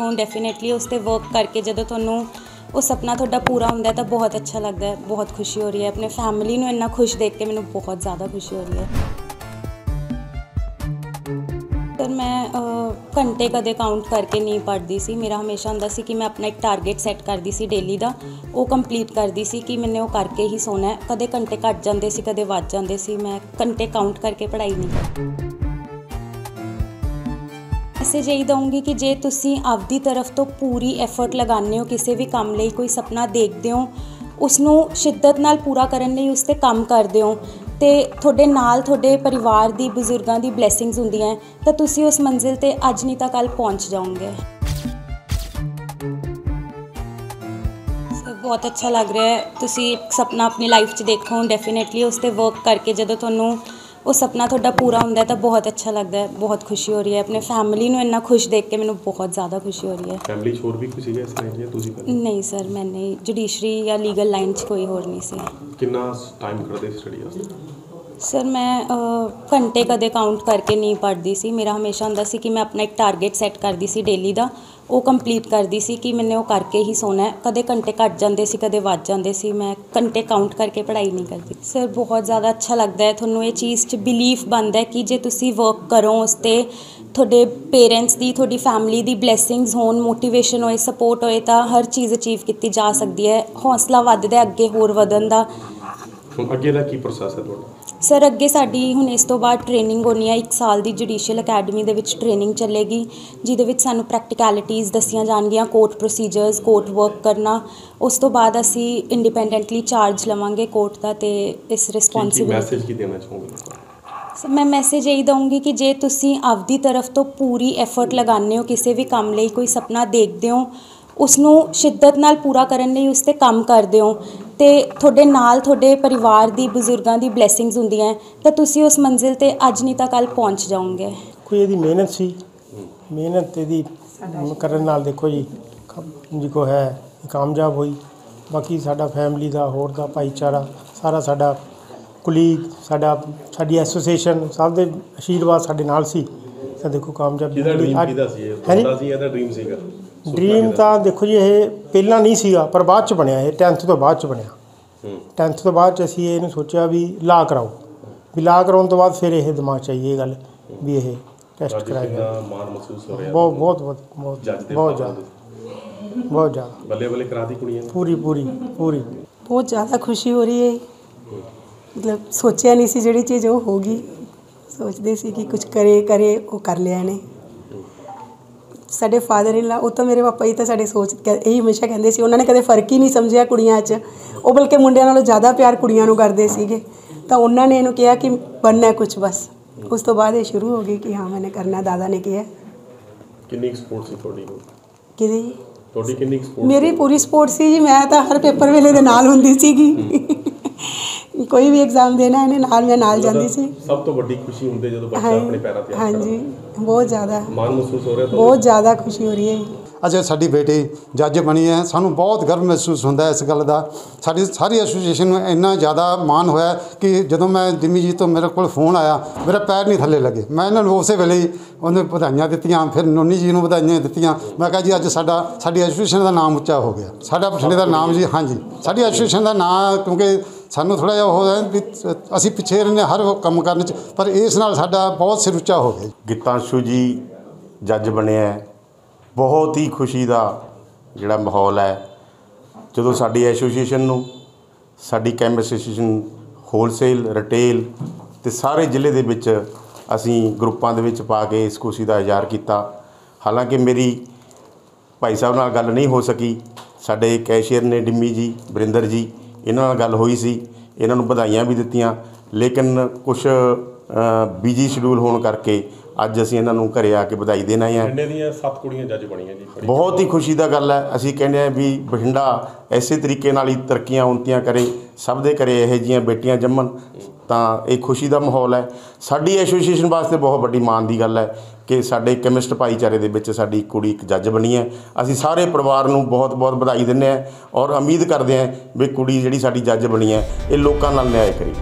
ਦੇਖੋ ਡੈਫੀਨਿਟਲੀ ਉਸ ਤੇ ਵਰਕ ਕਰਕੇ ਜਦੋਂ ਤੁਹਾਨੂੰ ਉਹ ਸੁਪਨਾ ਤੁਹਾਡਾ ਪੂਰਾ ਹੁੰਦਾ ਤਾਂ ਬਹੁਤ ਅੱਛਾ ਲੱਗਦਾ ਹੈ, ਬਹੁਤ ਖੁਸ਼ੀ ਹੋ ਰਹੀ ਹੈ। ਆਪਣੇ ਫੈਮਿਲੀ ਨੂੰ ਇੰਨਾ ਖੁਸ਼ ਦੇਖ ਕੇ ਮੈਨੂੰ ਬਹੁਤ ਜ਼ਿਆਦਾ ਖੁਸ਼ੀ ਹੋ ਰਹੀ ਹੈ। ਪਰ ਮੈਂ ਘੰਟੇ ਕਦੇ ਕਾਊਂਟ ਕਰਕੇ ਨਹੀਂ ਪੜ੍ਹਦੀ ਸੀ। ਮੇਰਾ ਹਮੇਸ਼ਾ ਹੁੰਦਾ ਸੀ ਕਿ ਮੈਂ ਆਪਣਾ ਇੱਕ ਟਾਰਗੇਟ ਸੈੱਟ ਕਰਦੀ ਸੀ ਡੇਲੀ ਦਾ। ਉਹ ਕੰਪਲੀਟ ਕਰਦੀ ਸੀ ਕਿ ਮੈਨੇ ਉਹ ਕਰਕੇ ਹੀ ਸੋਣਾ ਹੈ। ਕਦੇ ਘੰਟੇ ਘੱਟ ਜਾਂਦੇ ਸੀ, ਕਦੇ ਵੱਧ ਜਾਂਦੇ ਸੀ। ਮੈਂ ਘੰਟੇ ਕਾਊਂਟ ਕਰਕੇ ਪੜ੍ਹਾਈ ਨਹੀਂ ਕਰਦੀ ਮੈਸੇਜ ਇਹੀ ਦਊਂਗੀ ਕਿ ਜੇ ਤੁਸੀਂ ਆਪਦੀ ਤਰਫ ਤੋਂ ਪੂਰੀ ਐਫਰਟ ਲਗਾਉਂਦੇ ਹੋ, ਕਿਸੇ ਵੀ ਕੰਮ ਲਈ ਕੋਈ ਸੁਪਨਾ ਦੇਖਦੇ ਹੋ ਉਸ ਨੂੰ ਸ਼ਿੱਦਤ ਨਾਲ ਪੂਰਾ ਕਰਨ ਲਈ ਉਸ ਤੇ ਕੰਮ ਕਰਦੇ ਹੋ ਤੇ ਤੁਹਾਡੇ ਨਾਲ ਤੁਹਾਡੇ ਪਰਿਵਾਰ ਦੀ, ਬਜ਼ੁਰਗਾਂ ਦੀ ਬਲੇਸਿੰਗਸ ਹੁੰਦੀਆਂ ਤਾਂ ਤੁਸੀਂ ਉਸ ਮੰਜ਼ਿਲ ਤੇ ਅੱਜ ਨਹੀਂ ਤਾਂ ਕੱਲ ਪਹੁੰਚ ਜਾਓਗੇ। ਬਹੁਤ ਅੱਛਾ ਲੱਗ ਰਿਹਾ ਹੈ। ਤੁਸੀਂ ਇੱਕ ਸੁਪਨਾ ਆਪਣੀ ਲਾਈਫ 'ਚ ਦੇਖੋ ਡੈਫੀਨਿਟਲੀ ਉਸ ਤੇ ਵਰਕ ਕਰਕੇ ਜਦੋਂ ਤੁਹਾਨੂੰ ਉਹ ਸੁਪਨਾ ਤੁਹਾਡਾ ਪੂਰਾ ਹੁੰਦਾ ਤਾਂ ਬਹੁਤ ਅੱਛਾ ਲੱਗਦਾ ਹੈ ਬਹੁਤ ਖੁਸ਼ੀ ਹੋ ਰਹੀ ਹੈ। ਆਪਣੇ ਫੈਮਿਲੀ ਨੂੰ ਇੰਨਾ ਖੁਸ਼ ਦੇਖ ਕੇ ਮੈਨੂੰ ਬਹੁਤ ਜ਼ਿਆਦਾ ਖੁਸ਼ੀ ਹੋ ਰਹੀ ਹੈ। ਫੈਮਿਲੀ 'ਚ ਹੋਰ ਵੀ ਕੋਈ ਸੀਗਾ ਇਸ ਤਰ੍ਹਾਂ ਜਾਂ ਤੁਸੀਂ ਪਹਿਲਾਂ? ਨਹੀਂ ਸਰ ਮੈਨੇ ਜੁਡੀਸ਼ਰੀ ਜਾਂ ਲੀਗਲ ਲਾਈਨ 'ਚ ਕੋਈ ਹੋਰ ਨਹੀਂ ਸੀ। ਕਿੰਨਾ ਟਾਈਮ ਕਰਦੇ ਸਟੱਡੀ ਵਾਸਤੇ? ਸਰ ਮੈਂ ਅ, ਘੰਟੇ ਕਦੇ ਕਾਊਂਟ ਕਰਕੇ ਨਹੀਂ ਪੜ੍ਹਦੀ ਸੀ। ਮੇਰਾ ਹਮੇਸ਼ਾ ਹੁੰਦਾ ਸੀ ਕਿ ਮੈਂ ਆਪਣਾ ਇੱਕ ਟਾਰਗੇਟ ਸੈੱਟ ਕਰਦੀ ਸੀ ਡੇਲੀ ਦਾ। ਉਹ ਕੰਪਲੀਟ ਕਰਦੀ ਸੀ ਕਿ ਮੈਨੇ ਉਹ ਕਰਕੇ ਹੀ ਸੋਣਾ ਕਦੇ ਘੰਟੇ ਘੱਟ ਜਾਂਦੇ ਸੀ, ਕਦੇ ਵੱਧ ਜਾਂਦੇ ਸੀ। ਮੈਂ ਘੰਟੇ ਕਾਊਂਟ ਕਰਕੇ ਪੜ੍ਹਾਈ ਨਹੀਂ ਕਰਦੀ। ਸਰ ਬਹੁਤ ਜ਼ਿਆਦਾ ਅੱਛਾ ਲੱਗਦਾ ਹੈ। ਤੁਹਾਨੂੰ ਇਹ ਚੀਜ਼ 'ਚ ਬਿਲੀਫ ਬਣਦਾ ਕਿ ਜੇ ਤੁਸੀਂ ਵਰਕ ਕਰੋ, ਉਸ ਤੇ ਤੁਹਾਡੇ ਪੇਰੈਂਟਸ ਦੀ, ਤੁਹਾਡੀ ਫੈਮਿਲੀ ਦੀ ਬਲੇਸਿੰਗਸ ਹੋਣ ਮੋਟੀਵੇਸ਼ਨ ਹੋਏ ਸਪੋਰਟ ਹੋਏ, ਤਾਂ ਹਰ ਚੀਜ਼ ਅਚੀਵ ਕੀਤੀ ਜਾ ਸਕਦੀ ਹੈ। ਹੌਸਲਾ ਵੱਧਦਾ ਅੱਗੇ ਹੋਰ ਵਧਣ ਦਾ। ਹੁਣ ਅੱਗੇ ਦਾ ਕੀ ਪ੍ਰੋਸੈਸ ਹੈ ਤੁਹਾਡਾ? ਸਰ ਅੱਗੇ ਸਾਡੀ ਹੁਣ ਇਸ ਤੋਂ ਬਾਅਦ ਟ੍ਰੇਨਿੰਗ ਹੋਣੀ ਹੈ ਇੱਕ ਸਾਲ ਦੀ ਜੁਡੀਸ਼ੀਅਲ ਅਕੈਡਮੀ ਦੇ ਵਿੱਚ ਟ੍ਰੇਨਿੰਗ ਚੱਲੇਗੀ ਜਿਹਦੇ ਵਿੱਚ ਸਾਨੂੰ ਪ੍ਰੈਕਟੀਕੈਲਿਟੀਜ਼ ਦੱਸੀਆਂ ਜਾਣਗੀਆਂ ਕੋਰਟ ਪ੍ਰੋਸੀਜਰਸ ਕੋਰਟ ਵਰਕ ਕਰਨਾ। ਉਸ ਤੋਂ ਬਾਅਦ ਅਸੀਂ ਇੰਡੀਪੈਂਡੈਂਟਲੀ ਚਾਰਜ ਲਵਾਂਗੇ ਕੋਰਟ ਦਾ ਤੇ ਇਸ ਰਿਸਪੌਂਸਿਬਿਲਿਟੀ ਮੈਸੇਜ ਕੀ ਦੇਣਾ ਚਾਹੋਗੇ ਸਰ ਮੈਂ ਮੈਸੇਜ ਇਹੀ ਦਊਂਗੀ ਕਿ ਜੇ ਤੁਸੀਂ ਆਪਦੀ ਤਰਫ ਤੋਂ ਪੂਰੀ ਐਫਰਟ ਲਗਾਉਂਦੇ ਹੋ ਕਿਸੇ ਵੀ ਕੰਮ ਲਈ ਕੋਈ ਸੁਪਨਾ ਦੇਖਦੇ ਹੋ ਉਸ ਨੂੰ ਸ਼ਿੱਦਤ ਨਾਲ ਪੂਰਾ ਕਰਨ ਲਈ ਉਸ ਤੇ ਕੰਮ ਕਰਦੇ ਹੋ ਤੇ ਤੁਹਾਡੇ ਨਾਲ ਤੁਹਾਡੇ ਪਰਿਵਾਰ ਦੀ ਬਜ਼ੁਰਗਾਂ ਦੀ ਬਲੇਸਿੰਗਸ ਹੁੰਦੀਆਂ ਤਾਂ ਤੁਸੀਂ ਉਸ ਮੰਜ਼ਿਲ ਤੇ ਅੱਜ ਨਹੀਂ ਤਾਂ ਕੱਲ ਪਹੁੰਚ ਜਾਓਗੇ? ਕੋਈ ਇਹਦੀ ਮਿਹਨਤ ਸੀ? ਮਿਹਨਤ ਇਹਦੀ ਕਰਨ ਨਾਲ ਦੇਖੋ ਜੀ ਜੀ ਕੋ ਹੈ ਕਾਮਯਾਬ ਹੋਈ। ਬਾਕੀ ਸਾਡਾ ਫੈਮਿਲੀ ਦਾ ਹੋਰ ਦਾ ਭਾਈਚਾਰਾ ਸਾਰਾ ਸਾਡਾ ਕੁਲੀਗ ਸਾਡਾ ਸਾਡੀ ਐਸੋਸੀਏਸ਼ਨ ਸਭ ਦੇ ਆਸ਼ੀਰਵਾਦ ਸਾਡੇ ਨਾਲ ਸੀ। ਤਾਂ ਦੇਖੋ ਕਾਮਯਾਬ ਕਿਹਦਾ ਡ੍ਰੀਮ ਕਿਹਦਾ ਸੀ ਇਹ? ਹੈ ਜੀ? ਤੁਹਾਡਾ ਸੀ ਇਹਦਾ ਡ੍ਰੀਮ ਸੀਗਾ? ਡ੍ਰੀਮ? ਤਾਂ ਦੇਖੋ ਜੀ ਇਹ ਪਹਿਲਾਂ ਨਹੀਂ ਸੀਗਾ ਪਰ ਬਾਅਦ ਚ ਬਣਿਆ ਇਹ 10th ਤੋਂ ਬਾਅਦ ਚ ਬਣਿਆ। 10th ਤੋਂ ਬਾਅਦ ਚ ਅਸੀਂ ਇਹਨੂੰ ਸੋਚਿਆ ਵੀ ਲਾ ਕਰਾਓ। ਵੀ ਲਾ ਕਰਾਉਣ ਤੋਂ ਬਾਅਦ ਫਿਰ ਇਹ ਦਿਮਾਗ ਚ ਆਈ ਇਹ ਗੱਲ ਵੀ ਇਹ ਟੈਸਟ ਕਰਾਇਆ ਜਾਵੇ। ਕਿੰਨਾ ਮਾਣ ਮਹਿਸੂਸ ਹੋ ਰਿਹਾ ਬਹੁਤ ਬਹੁਤ ਬਹੁਤ ਬਹੁਤ ਜ਼ਿਆਦਾ। ਬਹੁਤ ਜ਼ਿਆਦਾ। ਬੱਲੇ ਬੱਲੇ ਕਰਾਤੀ ਕੁੜੀਆਂ ਨੇ। ਪੂਰੀ ਪੂਰੀ ਪੂਰੀ। ਬਹੁਤ ਜ਼ਿਆਦਾ ਖੁਸ਼ੀ ਹੋ ਰਹੀ ਹੈ। ਮਤਲਬ ਸੋਚਿਆ ਨਹੀਂ ਸੀ ਜਿਹੜੀ ਚੀਜ਼ ਉਹ ਹੋਗੀ ਸੋਚਦੇ ਸੀ ਕਿ ਕੁਝ ਕਰੇ ਕਰੇ ਉਹ ਕਰ ਲਿਆ ਇਹਨੇ। ਸਾਡੇ ਫਾਦਰ ਇਨ ਲਾ ਉਹ ਤਾਂ ਮੇਰੇ ਪਾਪਾ ਹੀ ਤਾਂ ਸਾਡੇ ਸੋਚ ਇਹੀ ਹਮੇਸ਼ਾ ਕਹਿੰਦੇ ਸੀ ਉਹਨਾਂ ਨੇ ਕਦੇ ਫ਼ਰਕ ਹੀ ਨਹੀਂ ਸਮਝਿਆ ਕੁੜੀਆਂ 'ਚ। ਉਹ ਬਲਕਿ ਮੁੰਡਿਆਂ ਨਾਲੋਂ ਜ਼ਿਆਦਾ ਪਿਆਰ ਕੁੜੀਆਂ ਨੂੰ ਕਰਦੇ ਸੀਗੇ। ਤਾਂ ਉਹਨਾਂ ਨੇ ਇਹਨੂੰ ਕਿਹਾ ਕਿ ਬਣਨਾ ਕੁਝ ਬਸ। ਉਸ ਤੋਂ ਬਾਅਦ ਇਹ ਸ਼ੁਰੂ ਹੋ ਗਈ ਕਿ ਹਾਂ ਮੈਨੇ ਕਰਨਾ ਦਾਦਾ ਨੇ ਕਿਹਾ। ਕਿੰਨੀ ਸਪੋਰਟ ਸੀ ਤੁਹਾਡੀ ਕਿਹਦੀ? ਤੁਹਾਡੀ ਕਿੰਨੀ ਸਪੋਰਟ ਮੇਰੀ ਪੂਰੀ ਸਪੋਰਟ ਸੀ ਜੀ ਮੈਂ ਤਾਂ ਹਰ ਪੇਪਰ ਵੇਲੇ ਦੇ ਨਾਲ ਹੁੰਦੀ ਸੀਗੀ। ਕੋਈ ਵੀ ਐਗਜ਼ਾਮ ਦੇਣਾ ਇਹਨੇ ਨਾਲ ਮੈਂ ਨਾਲ ਜਾਂਦੀ ਸੀ। ਸਭ ਤੋਂ ਵੱਡੀ ਖੁਸ਼ੀ ਹੁੰਦੀ ਜਦੋਂ ਬੱਚਾ ਆਪਣੇ ਪੈਰਾਂ ਤੇ ਹਾਂਜੀ ਬਹੁਤ ਜ਼ਿਆਦਾ। ਮਾਣ ਮਹਿਸੂਸ ਹੋ ਰਿਹਾ ਬਹੁਤ ਜ਼ਿਆਦਾ ਖੁਸ਼ੀ ਹੋ ਰਹੀ ਹੈ ਅੱਜ ਸਾਡੀ ਬੇਟੀ ਜੱਜ ਬਣੀ ਹੈ। ਸਾਨੂੰ ਬਹੁਤ ਗਰਵ ਮਹਿਸੂਸ ਹੁੰਦਾ ਹੈ ਇਸ ਗੱਲ ਦਾ। ਸਾਡੀ ਸਾਰੀ ਐਸੋਸੀਏਸ਼ਨ ਨੂੰ ਇੰਨਾ ਜ਼ਿਆਦਾ ਮਾਣ ਹੋਇਆ ਕਿ ਜਦੋਂ ਮੈਂ ਜਿੰਮੀ ਜੀ ਤੋਂ ਮੇਰੇ ਕੋਲ ਫੋਨ ਆਇਆ ਮੇਰਾ ਪੈਰ ਨਹੀਂ ਥੱਲੇ ਲੱਗੇ। ਮੈਂ ਇਹਨਾਂ ਨੂੰ ਉਸੇ ਵੇਲੇ ਹੀ ਉਹਨੂੰ ਵਧਾਈਆਂ ਦਿੱਤੀਆਂ ਫਿਰ ਨੋਨੀ ਜੀ ਨੂੰ ਵਧਾਈਆਂ ਦਿੱਤੀਆਂ। ਮੈਂ ਕਿਹਾ ਜੀ ਅੱਜ ਸਾਡਾ ਸਾਡੀ ਐਸੋਸੀਏਸ਼ਨ ਦਾ ਨਾਮ ਉੱਚਾ ਹੋ ਗਿਆ। ਸਾਡਾ ਬਠਿੰਡੇ ਦਾ ਨਾਮ ਜੀ ਹਾਂਜੀ। ਸਾਡੀ ਐਸੋਸੀਏਸ਼ਨ ਦਾ ਨਾਮ ਕਿਉਂਕਿ ਸਾਨੂੰ ਥੋੜਾ ਜਿਹਾ ਉਹ ਹੈ ਵੀ ਅਸੀਂ ਪਿੱਛੇ ਰਹਿੰਦੇ ਹਾਂ, ਹਰ ਕੰਮ ਕਰਨ ਚ, ਪਰ ਇਸ ਨਾਲ ਸਾਡਾ ਬਹੁਤ ਸਿਰ ਉੱਚਾ ਹੋ ਗਿਆ ਗੀਤਾਂਸ਼ੂ ਜੀ ਜੱਜ ਬਣਿਆ ਬਹੁਤ ਹੀ ਖੁਸ਼ੀ ਦਾ ਜਿਹੜਾ ਮਾਹੌਲ ਹੈ ਜਦੋਂ ਸਾਡੀ ਐਸੋਸੀਏਸ਼ਨ ਨੂੰ, ਸਾਡੀ ਕੈਂਪ ਐਸੋਸੀਏਸ਼ਨ ਹੋਲਸੇਲ, ਰਿਟੇਲ ਤੇ ਸਾਰੇ ਜ਼ਿਲ੍ਹੇ ਦੇ ਵਿੱਚ ਅਸੀਂ ਗਰੁੱਪਾਂ ਦੇ ਵਿੱਚ ਪਾ ਕੇ ਇਸ ਖੁਸ਼ੀ ਦਾ ਇਜ਼ਹਾਰ ਕੀਤਾ। ਹਾਲਾਂਕਿ ਮੇਰੀ ਭਾਈ ਸਾਹਿਬ ਨਾਲ ਗੱਲ ਨਹੀਂ ਹੋ ਸਕੀ। ਸਾਡੇ ਕੈਸ਼ੀਅਰ ਨੇ ਡਿੰਮੀ ਜੀ, ਵਰਿੰਦਰ ਜੀ ਇਹਨਾਂ ਨਾਲ ਗੱਲ ਹੋਈ ਸੀ ਇਹਨਾਂ ਨੂੰ ਵਧਾਈਆਂ ਵੀ ਦਿੱਤੀਆਂ ਲੇਕਿਨ ਕੁਝ ਬਿਜ਼ੀ ਸ਼ਡਿਊਲ ਹੋਣ ਕਰਕੇ ਅੱਜ ਅਸੀਂ ਇਹਨਾਂ ਨੂੰ ਘਰੇ ਆ ਕੇ ਵਧਾਈ ਦੇਣ ਹਾਂ। ਬਠਿੰਡੇ ਦੀਆਂ ਸੱਤ ਕੁੜੀਆਂ ਜੱਜ ਬਣੀਆਂ ਜੀ ਬਹੁਤ ਹੀ ਖੁਸ਼ੀ ਦਾ ਗੱਲ ਹੈ ਅਸੀਂ ਕਹਿੰਦੇ ਆ ਵੀ ਬਠਿੰਡਾ ਐਸੇ ਤਰੀਕੇ ਨਾਲ ਹੀ ਤਰੱਕੀਆਂ ਉਨਤੀਆਂ ਕਰੇ ਸਭ ਦੇ ਘਰੇ ਇਹੋ ਜਿਹੀਆਂ ਬੇਟੀਆਂ ਜੰਮਣ ਤਾਂ ਇਹ ਖੁਸ਼ੀ ਦਾ ਮਾਹੌਲ ਹੈ। ਸਾਡੀ ਐਸੋਸੀਏਸ਼ਨ ਵਾਸਤੇ ਬਹੁਤ ਵੱਡੀ ਮਾਣ ਦੀ ਗੱਲ ਹੈ ਕਿ ਸਾਡੇ ਕੈਮਿਸਟ ਭਾਈਚਾਰੇ ਦੇ ਵਿੱਚ ਸਾਡੀ ਕੁੜੀ, ਇੱਕ ਜੱਜ ਬਣੀ ਹੈ। ਅਸੀਂ ਸਾਰੇ ਪਰਿਵਾਰ ਨੂੰ ਬਹੁਤ ਬਹੁਤ ਵਧਾਈ ਦਿੰਦੇ ਹਾਂ ਔਰ ਉਮੀਦ ਕਰਦੇ ਹਾਂ ਵੀ ਕੁੜੀ ਜਿਹੜੀ ਸਾਡੀ ਜੱਜ ਬਣੀ ਹੈ, ਇਹ ਲੋਕਾਂ ਨਾਲ ਨਿਆਂ ਕਰੇ।